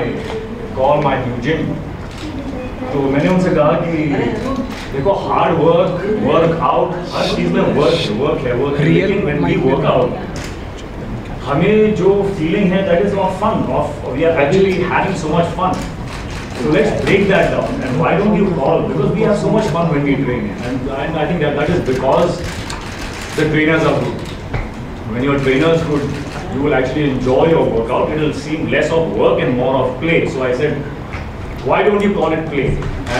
My call my museum तो मैंने उनसे कहा कि देखो हार्ड वर्क वर्क आउट हर चीज़ में वर्क वर्क है वर्क लेकिन वर्क आउट हमें जो फीलिंग है that is not fun of we are actually having so much fun so let's break that down and why don't you call because we have so much fun when we train and I I think that is because the trainers are good when your trainers good you will actually enjoy your workout. It will seem less of work and more of play. So I said, why don't you call it play?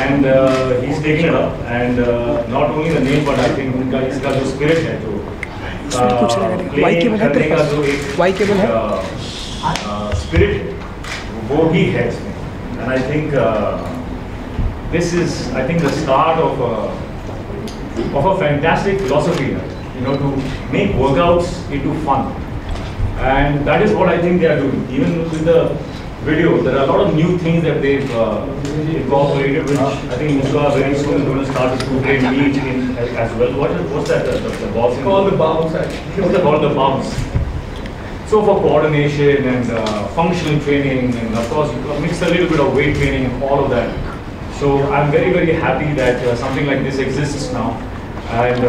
And uh, he's taken it up. And uh, not only the name, but I think उनका इसका जो spirit है जो इसमें कुछ uh, रहेगा। play Y cable है तेरे करने का पास? जो एक Y cable है? स्पिरिट वो भी है इसमें and I think this is I think the start of of a fantastic philosophy you know to make workouts into fun and that is what I think they are doing even with the video there are a lot of new things that they've uh, incorporated which I think Muska very soon is going to start to train meat in as well what is what's that the, the, the balls in- Call the bounce actually. what they call the bumps. So for coordination and uh, functional training, and of course you mix a little bit of weight training and all of that. So I'm very very happy that uh, something like this exists now. And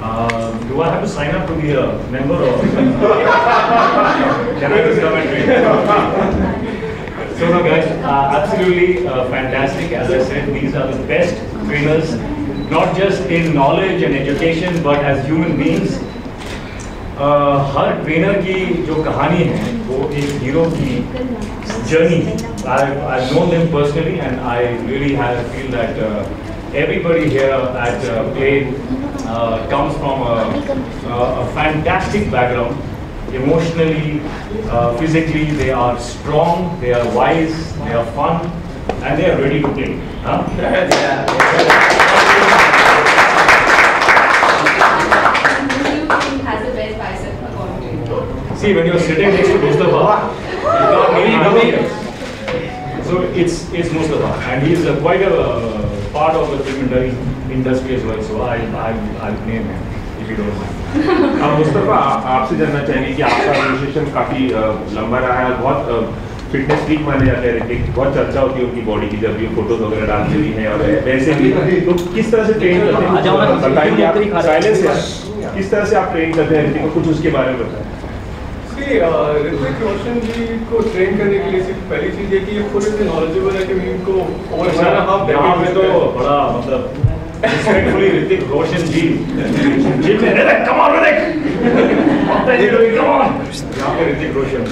uh, uh, do I have to sign up to be a member or can I just come and train? So no guys, uh, absolutely uh, fantastic. As I said, these are the best trainers, not just in knowledge and education, but as human beings. Uh, हर trainer की जो कहानी है वो एक hero की journey है I know them personally and I really have feel that everybody here at uh, Play uh, comes from a, a, a fantastic background emotionally, uh, physically, they are strong, they are wise, they are fun, and they are ready to play. Huh? Who do you think has the best bicep according to you? See, when you're sitting next to Mustafa, you can't really know. So it's it's Mustafa, and he's a, quite a uh, part of the film industry- industry as well. So I I I'll name him if you don't mind. अब मुस्तफ़ा आपसे जानना चाहेंगे कि आपका association काफ़ी लंबा रहा है बहुत फिटनेस फ्रीक माने जाते हैं ऋतिक बहुत चर्चा होती है उनकी बॉडी की जब ये फ़ोटोज़ वगैरह डालते भी हैं और वैसे भी तो किस तरह से ट्रेन करते हैं बताइए आप नौकरी खा रहे हैं। साइलेंस है किस तरह से आप ट्रेन करते हैं कुछ उसके बारे में बताएँ Uh, ऋतिक रोशन जी को ट्रेन करने के लिए सिर्फ़ पहली चीज़ है कि ये खुद इतने नॉलेजेबल है कि मैं इनको ओवर हाफ़ यहाँ पे तो बड़ा मतलब respectfully ऋतिक रोशन जी जिम में what are you doing come on! यहाँ पे ऋतिक रोशन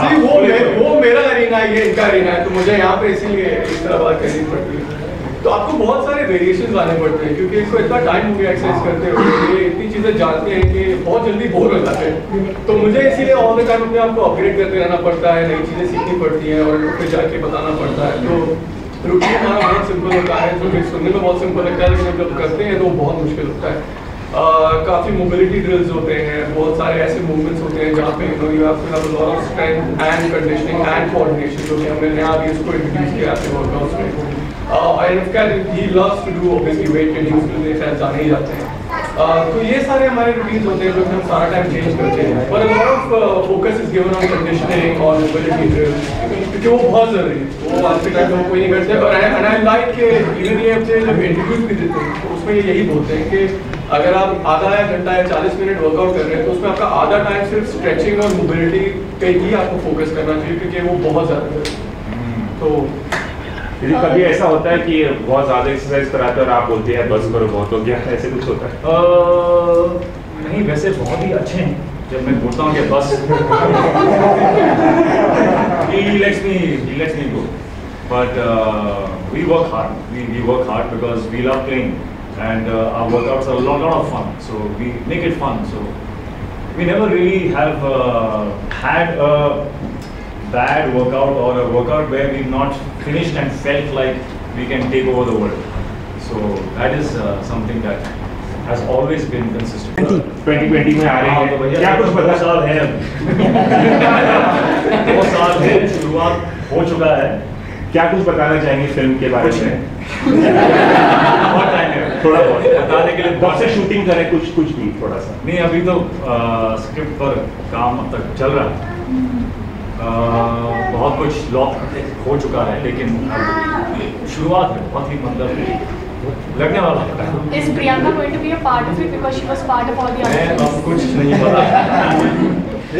See, वो वो मेरा अरीना है ये इनका अरीना है तो मुझे यहाँ पे इसीलिए इस तरह बात करनी पड़ती है। तो आपको बहुत सारे वेरिएशन आने पड़ते हैं, क्योंकि इसको इतना टाइम हो गया एक्सरसाइज करते हुए ये इतनी चीज़ें जानते हैं कि बहुत जल्दी बोर हो जाते हैं। तो मुझे इसीलिए ऑल द टाइम अपने आपको अपग्रेड करते रहना पड़ता है, नई चीज़ें सीखनी पड़ती हैं और फिर जाके बताना पड़ता है। तो रूटीन हमारा बहुत सिंपल होता है जो कि सुनने में बहुत सिंपल लगता है, लेकिन जब करते हैं तो बहुत मुश्किल होता है। काफ़ी मोबिलिटी ड्रिल्स होते हैं, बहुत सारे ऐसे मूवमेंट्स होते हैं जहाँ पे lot of strength and conditioning and coordination जो कि हमने नया भी इसको इंट्रोड्यूस किया है वर्कआउट्स में। And he loves to do obviously weight reduce जाने ही जाते हैं। तो ये सारे हमारे रूटीन्स होते हैं जो हम सारा टाइम चेंज करते हैं। पर lot of focus is given on conditioning और मोबिलिटी ड्रिल्स क्योंकि वो बहुत ज़रूरी है। वो आज के टाइम में कोई नहीं करते और आई लाइक के इवन ये अपने जब इंटरव्यूज़ भी देते हैं तो उसमें ये यही बोलते हैं कि अगर आप आधा या घंटा या 40 मिनट वर्कआउट कर रहे हैं तो उसमें आपका आधा टाइम सिर्फ़ स्ट्रेचिंग और मोबिलिटी पे ही आपको फोकस करना चाहिए, क्योंकि वो बहुत ज़्यादा है। तो यदि कभी ऐसा होता है कि बहुत ज़्यादा एक्सरसाइज कराते हैं और आप बोलते हैं बस करो बहुत हो गया। ऐसे कुछ होता है? आ, नहीं वैसे बहुत ही अच्छे हैं। जब मैं बोलता हूँ बस। Lakshmi Lakshmi but we work hard we we work hard because we love playing and are workouts are lot of fun so we make it fun so we never really have had bad workout or a workout where we've not finished and felt like we can take over the world so that is uh, something that has always been consistent 2020 में आ रहे हाँ, तो हैं क्या कुछ बता साल है। दो साल है शुरुआत हो चुका है क्या कुछ बताना चाहेंगे फ़िल्म के बारे में बहुत टाइम है थोड़ा बहुत बताने के लिए कब से शूटिंग करें कुछ कुछ भी थोड़ा सा नहीं अभी तो स्क्रिप्ट पर काम अब तक चल रहा है अ, बहुत कुछ लॉक हो चुका है लेकिन शुरुआत है बहुत ही मतलब लगने वाला है। Is Priyanka going to be a part of it because she was part of all the मैं अब कुछ नहीं पता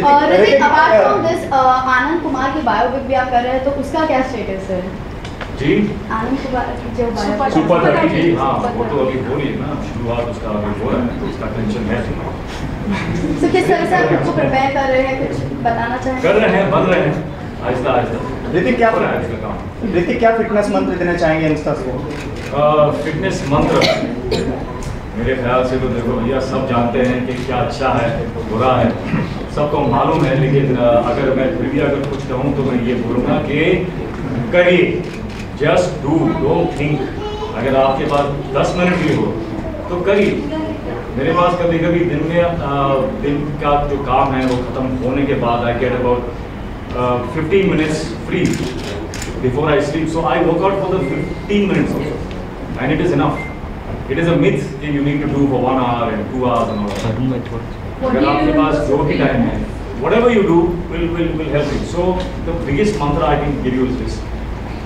और apart from this Anand Kumar की बायोपिक भी आप कर रहे हैं तो उसका क्या स्टेटस है? जी? आनंद कुमार जो बायोपिक जी थर्टी हाँ वो तो अभी हो रही है ना शुरुआत उसका अभी हो रहा है तो उसका टेंशन है। तो किस तरह से आप खुद को प्रिपेयर कर रहे हैं? कुछ बताना चाहें? कर रहे हैं बन रहे हैं। आहिस्ता आहिस्ता। ऋतिक क्या हो इसका काम। ऋतिक क्या फिटनेस मंत्र देना चाहेंगे यंगस्टर्स को? फिटनेस मंत्र। मेरे ख्याल से तो देखो भैया सब जानते हैं कि क्या अच्छा है बुरा है। सबको मालूम है लेकिन अगर मैं फिर भी अगर कुछ कहूँ तो मैं ये बोलूँगा कि करिए जस्ट डू डोंट थिंक अगर आपके पास 10 मिनट भी हो तो करिए मेरे पास कभी कभी दिन में अ, दिन का जो काम है वो ख़त्म होने के बाद I get about fifteen minutes free before I sleep. So I work out for the 15 minutes also. And it is enough. It is a myth that you need to do for one hour and two hours and all that. What do अगर आपके पास जो भी time है whatever you do will will will help you. So the biggest mantra I can give you is this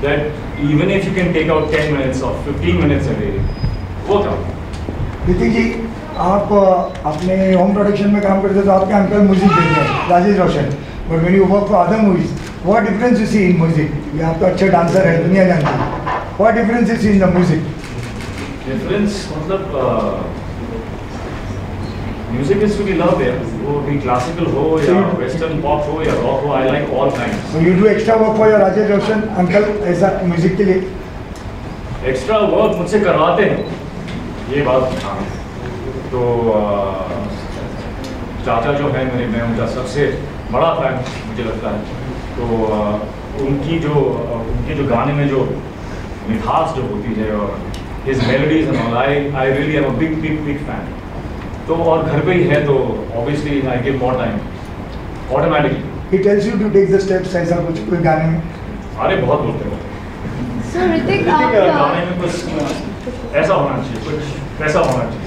that even if you can take out 10 minutes or 15 minutes a day, work out. Hrithik जी आप अपने home production में काम करते तो आपके uncle music देते हैं Rajesh Roshan but when you work for other movies what difference you see in music ये आप तो अच्छे डांसर है दुनिया जानती है. What difference you see in the music difference मतलब music is to be love है वो भी क्लासिकल हो या वेस्टर्न पॉप हो या रॉक हो I like all kinds so you do extra work for your Rajesh Roshan uncle ऐसा म्यूज़िक के लिए? एक्स्ट्रा वर्क मुझसे करवाते हैं। ये बात हाँ। तो चाचा जो है मेरे मैं उनका सबसे बड़ा फ़ैन मुझे लगता है। तो उनकी जो उनके जो गाने में जो मिठास जो होती है और his melodies and all I I really am a big big big fan तो और घर पे ही है तो obviously I give more time automatically he tells you to take the steps ऐसा कुछ कोई गाने में? अरे बहुत बोलते हैं। सो ऋतिक ऋतिक, आप गाने में कुछ ऐसा होना चाहिए कुछ ऐसा होना चाहिए।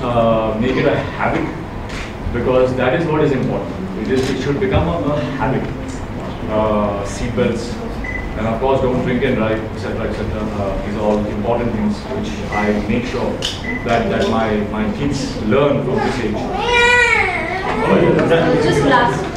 Uh, make it a habit because that is what is important. It is it should become a, a habit. Uh, seatbelts. And of course, don't drink and drive, etc., etc. Uh, these are all important things which I make sure that, that my, my kids learn from this age. Just last